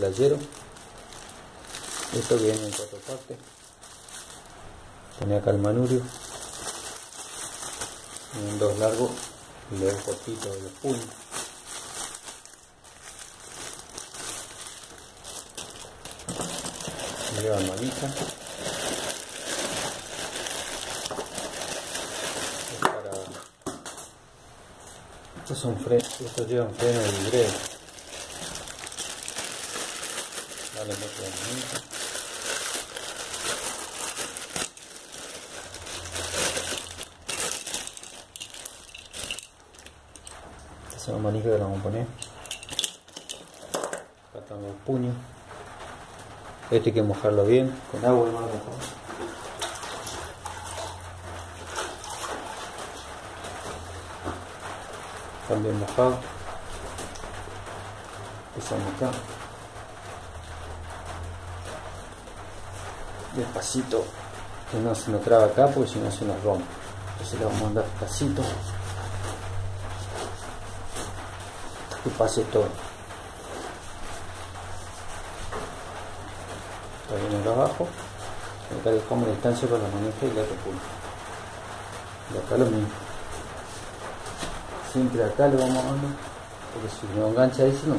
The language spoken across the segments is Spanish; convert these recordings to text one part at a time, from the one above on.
playero esto viene en cuatro partes. Tenía acá el manurio. En dos largos y doy cortito de los puños. Lleva manija para estos son frenos estos llevan freno de libreo dale mucho de manija esta es una manija que la vamos a poner acá están los este hay que mojarlo bien con agua mojado. Están bien mojados. Empezamos acá. Despacito. Que no se nos traba acá porque si no se nos rompe. Entonces le vamos a mandar despacito. Que pase todo. en el abajo acá dejamos la distancia con la manija y la repulsa y acá lo mismo siempre acá le vamos dando porque si no engancha ahí se nos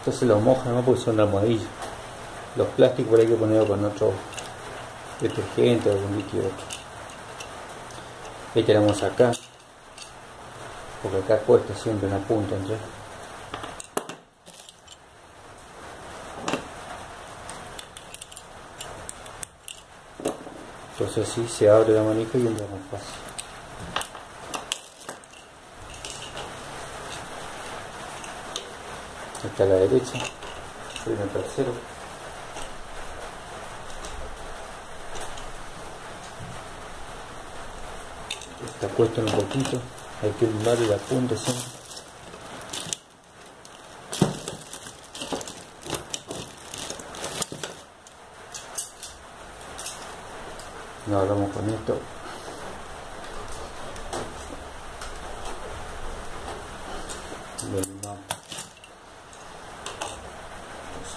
entonces lo moja no porque son almohadillas los plásticos hay que ponerlo con otro detergente o algún líquido otro. Y tenemos acá porque acá cuesta siempre una punta entre entonces así se abre la manija y entra más fácil esta a la derecha. El tercero. Está puesto un poquito. Hay que darle la punta siempre no hablamos con esto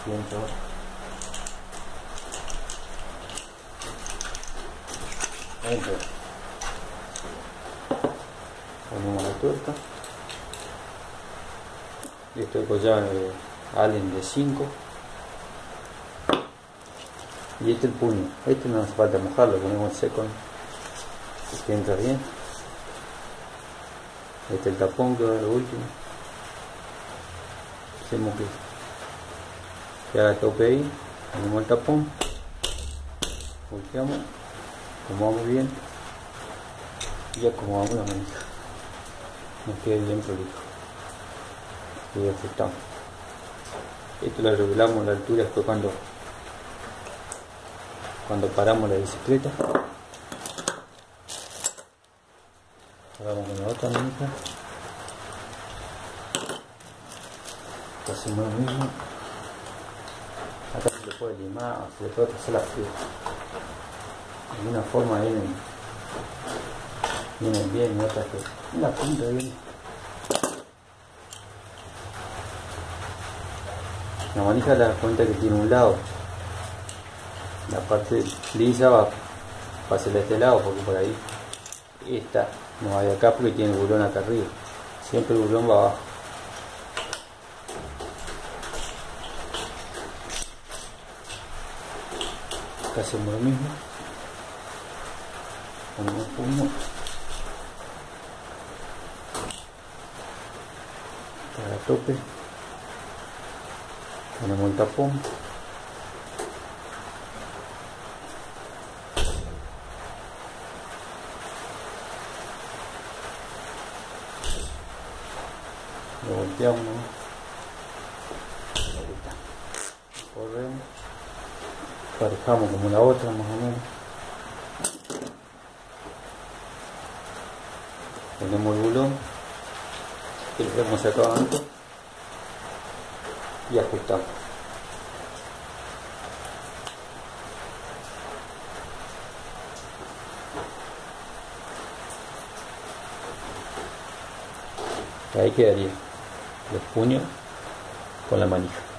Enter ponemos la tuerca y esto es collar de Allen de 5 y este el puño. Este no hace falta mojarlo ponemos seco que entra bien. Este el tapón que va lo último. Hacemos que, que haga tope ahí ponemos el tapón volteamos acomodamos bien y acomodamos la manija nos quede bien prolijo y ajustamos esto lo regulamos la altura después cuando cuando paramos la bicicleta. Paramos con la otra manija hacemos lo mismo acá se le puede limar o se le puede pasar la fría. De alguna forma vienen vienen bien y otras que la punta viene la manija das cuenta que tiene un lado. La parte lisa va a ser de este lado porque por ahí esta no va de acá porque tiene el burón acá arriba. Siempre el burón va abajo acá hacemos lo mismo. Ponemos puño para tope. Ponemos el tapón. Lo volteamos. Corremos Parejamos como la otra más o menos. Ponemos el bulón que lo hemos sacado antes y ajustamos. Ahí quedaría los puños con la manija.